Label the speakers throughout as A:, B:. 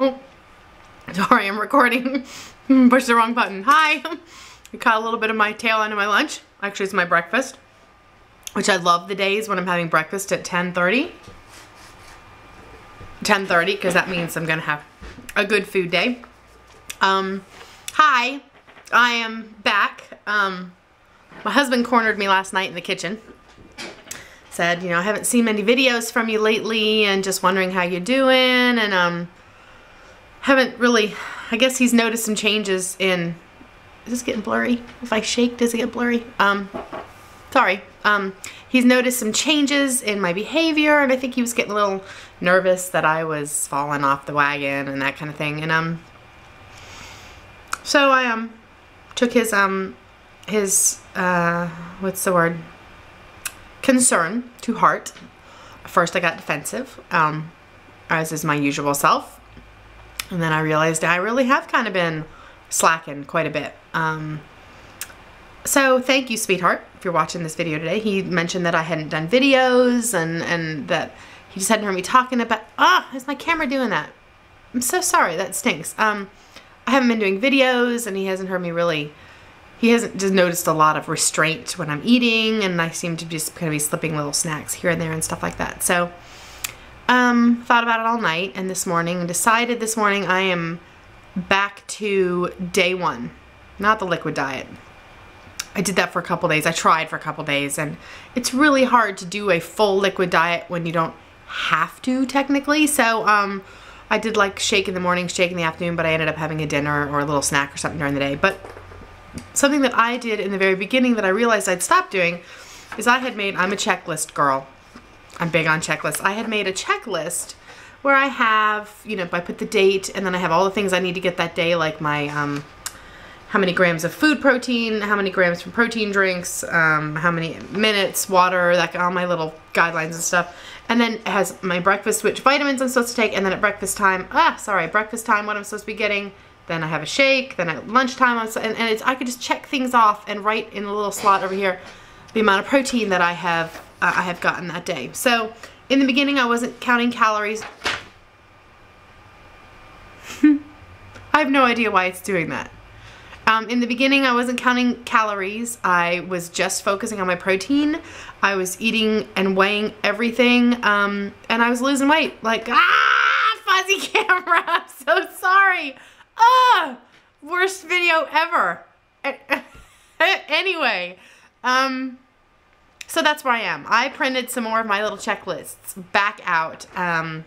A: Oh, sorry, I'm recording. Push the wrong button. Hi. I caught a little bit of my tail end of my lunch. Actually, it's my breakfast, which I love the days when I'm having breakfast at 10.30. 10.30, because that means I'm going to have a good food day. Um, hi, I am back. Um, my husband cornered me last night in the kitchen. Said, you know, I haven't seen many videos from you lately and just wondering how you're doing and um haven't really I guess he's noticed some changes in is this getting blurry? If I shake, does it get blurry? Um sorry. Um he's noticed some changes in my behavior and I think he was getting a little nervous that I was falling off the wagon and that kind of thing. And um so I um took his um his uh what's the word? concern to heart. First I got defensive, um, as is my usual self. And then I realized I really have kind of been slacking quite a bit. Um, so thank you, sweetheart, if you're watching this video today. He mentioned that I hadn't done videos and, and that he just hadn't heard me talking about, ah, is my camera doing that? I'm so sorry, that stinks. Um, I haven't been doing videos and he hasn't heard me really he hasn't just noticed a lot of restraint when I'm eating and I seem to just kind of be slipping little snacks here and there and stuff like that. So um, thought about it all night and this morning decided this morning I am back to day one, not the liquid diet. I did that for a couple days. I tried for a couple days and it's really hard to do a full liquid diet when you don't have to technically. So um, I did like shake in the morning, shake in the afternoon, but I ended up having a dinner or a little snack or something during the day. But something that I did in the very beginning that I realized I'd stopped doing is I had made, I'm a checklist girl. I'm big on checklists. I had made a checklist where I have, you know, I put the date and then I have all the things I need to get that day, like my, um, how many grams of food protein, how many grams from protein drinks, um, how many minutes, water, like all my little guidelines and stuff. And then it has my breakfast, which vitamins I'm supposed to take, and then at breakfast time, ah, sorry, breakfast time, what I'm supposed to be getting, then I have a shake, then at lunchtime, I'm, and, and it's, I could just check things off and write in a little slot over here the amount of protein that I have, uh, I have gotten that day. So in the beginning, I wasn't counting calories. I have no idea why it's doing that. Um, in the beginning, I wasn't counting calories. I was just focusing on my protein. I was eating and weighing everything, um, and I was losing weight. Like, ah, fuzzy camera, I'm so sorry. Ah, worst video ever. anyway, um, so that's where I am. I printed some more of my little checklists back out. Um,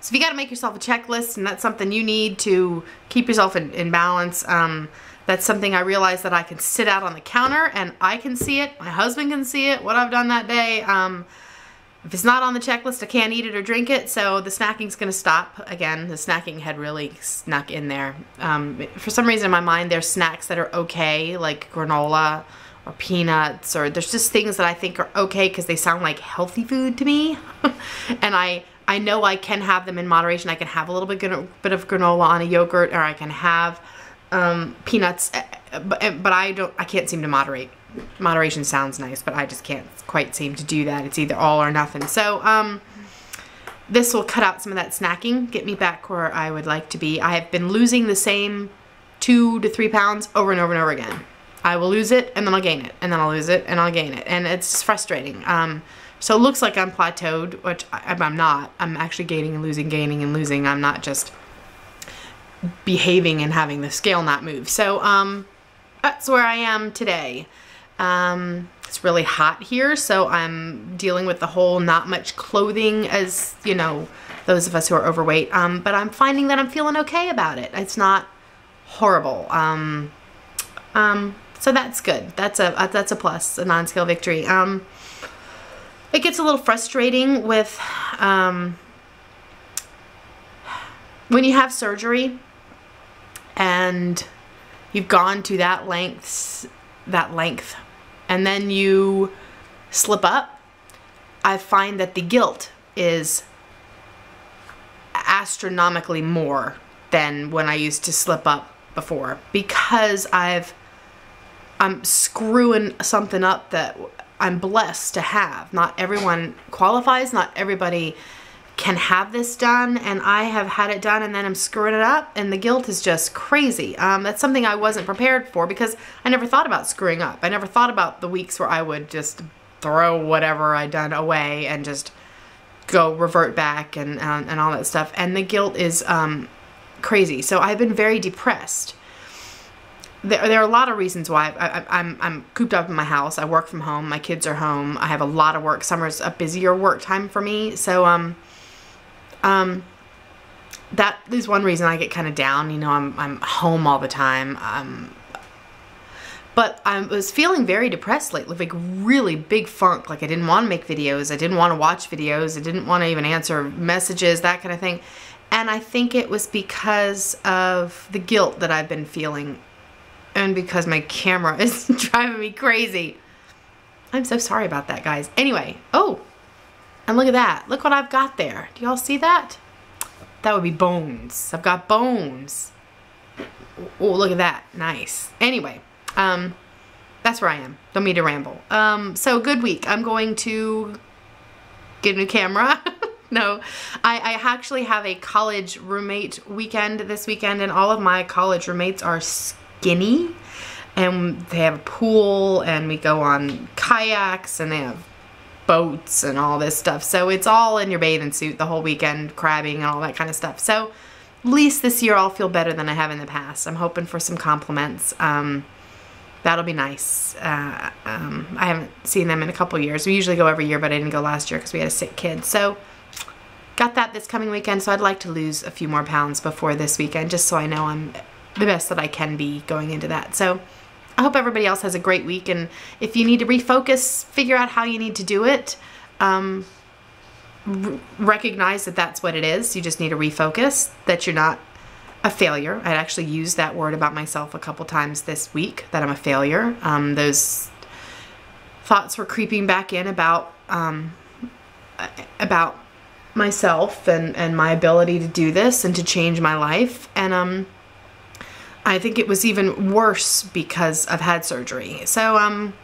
A: so if you got to make yourself a checklist and that's something you need to keep yourself in, in balance, um, that's something I realized that I can sit out on the counter and I can see it, my husband can see it, what I've done that day. Um, if it's not on the checklist, I can't eat it or drink it, so the snacking's going to stop. Again, the snacking had really snuck in there. Um, for some reason in my mind, there's snacks that are okay, like granola or peanuts, or there's just things that I think are okay because they sound like healthy food to me. and I, I know I can have them in moderation. I can have a little bit, bit of granola on a yogurt, or I can have um, peanuts, eh, eh, but, eh, but I don't, I can't seem to moderate moderation sounds nice, but I just can't quite seem to do that. It's either all or nothing. So, um, this will cut out some of that snacking, get me back where I would like to be. I have been losing the same two to three pounds over and over and over again. I will lose it and then I'll gain it and then I'll lose it and I'll gain it. And it's frustrating. Um, so it looks like I'm plateaued, which I, I'm not. I'm actually gaining and losing, gaining and losing. I'm not just behaving and having the scale not move. So um, that's where I am today. Um, it's really hot here, so I'm dealing with the whole not much clothing as, you know, those of us who are overweight. Um, but I'm finding that I'm feeling okay about it. It's not horrible. Um, um, so that's good. That's a that's a plus, a non-scale victory. Um, it gets a little frustrating with um, when you have surgery and you've gone to that length that length and then you slip up, I find that the guilt is astronomically more than when I used to slip up before because I've I'm screwing something up that I'm blessed to have. Not everyone qualifies, not everybody can have this done and I have had it done and then I'm screwing it up and the guilt is just crazy. Um, that's something I wasn't prepared for because I never thought about screwing up. I never thought about the weeks where I would just throw whatever I'd done away and just go revert back and, and all that stuff. And the guilt is um, crazy. So I've been very depressed. There, there are a lot of reasons why I, I, I'm, I'm cooped up in my house. I work from home. My kids are home. I have a lot of work. Summer's a busier work time for me. So, um, um, that is one reason I get kind of down. You know, I'm, I'm home all the time. Um, but I was feeling very depressed lately, like really big funk. Like I didn't want to make videos. I didn't want to watch videos. I didn't want to even answer messages, that kind of thing. And I think it was because of the guilt that I've been feeling and because my camera is driving me crazy. I'm so sorry about that, guys. Anyway, oh, and look at that. Look what I've got there. Do y'all see that? That would be bones. I've got bones. Oh, look at that. Nice. Anyway, um, that's where I am. Don't mean to ramble. Um, so good week. I'm going to get a new camera. no, I, I actually have a college roommate weekend this weekend and all of my college roommates are skinny and they have a pool and we go on kayaks and they have boats and all this stuff. So it's all in your bathing suit the whole weekend, crabbing and all that kind of stuff. So at least this year I'll feel better than I have in the past. I'm hoping for some compliments. Um, that'll be nice. Uh, um, I haven't seen them in a couple years. We usually go every year, but I didn't go last year because we had a sick kid. So got that this coming weekend. So I'd like to lose a few more pounds before this weekend, just so I know I'm the best that I can be going into that. So I hope everybody else has a great week. And if you need to refocus, figure out how you need to do it. Um, recognize that that's what it is. You just need to refocus, that you're not a failure. I actually used that word about myself a couple times this week, that I'm a failure. Um, those thoughts were creeping back in about um, about myself and, and my ability to do this and to change my life. And um, I think it was even worse because I've had surgery. So um,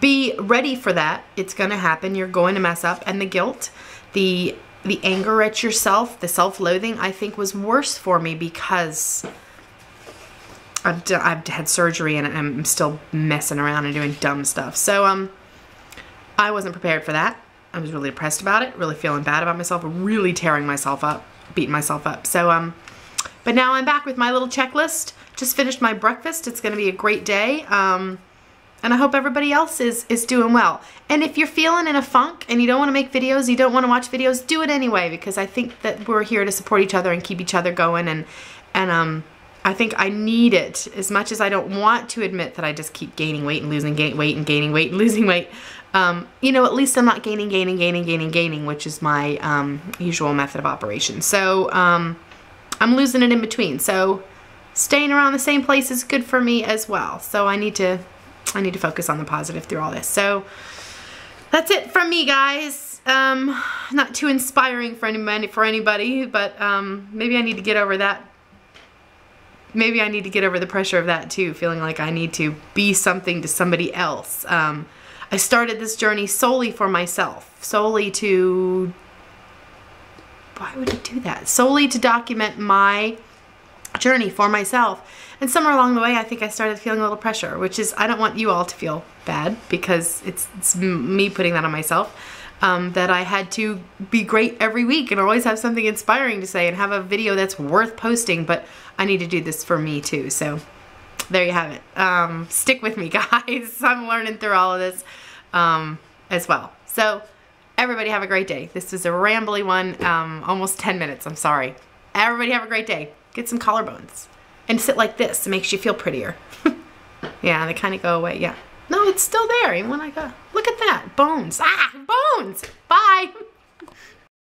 A: be ready for that. It's going to happen. You're going to mess up. And the guilt, the the anger at yourself, the self-loathing, I think was worse for me because I've, I've had surgery and I'm still messing around and doing dumb stuff. So um, I wasn't prepared for that. I was really depressed about it, really feeling bad about myself, really tearing myself up, beating myself up. So um, but now I'm back with my little checklist. Just finished my breakfast. It's going to be a great day. Um, and I hope everybody else is, is doing well. And if you're feeling in a funk and you don't want to make videos, you don't want to watch videos, do it anyway because I think that we're here to support each other and keep each other going. And, and um, I think I need it as much as I don't want to admit that I just keep gaining weight and losing weight and gaining weight and losing weight. Um, you know, at least I'm not gaining, gaining, gaining, gaining, gaining, which is my um, usual method of operation. So, um, I'm losing it in between. So staying around the same place is good for me as well. So I need to I need to focus on the positive through all this. So that's it from me guys. Um, not too inspiring for anybody for anybody, but um, maybe I need to get over that maybe I need to get over the pressure of that too, feeling like I need to be something to somebody else. Um, I started this journey solely for myself, solely to why would I do that? Solely to document my journey for myself. And somewhere along the way, I think I started feeling a little pressure, which is, I don't want you all to feel bad because it's, it's me putting that on myself. Um, that I had to be great every week and always have something inspiring to say and have a video that's worth posting, but I need to do this for me too. So there you have it. Um, stick with me, guys. I'm learning through all of this um, as well. So Everybody have a great day. This is a rambly one, um, almost 10 minutes, I'm sorry. Everybody have a great day. Get some collarbones. And sit like this, it makes you feel prettier. yeah, they kind of go away, yeah. No, it's still there even when I go. Look at that, bones. Ah, bones. Bye.